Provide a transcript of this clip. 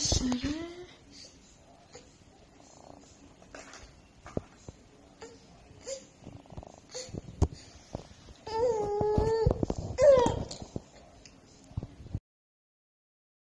Snickers. Mm-hmm.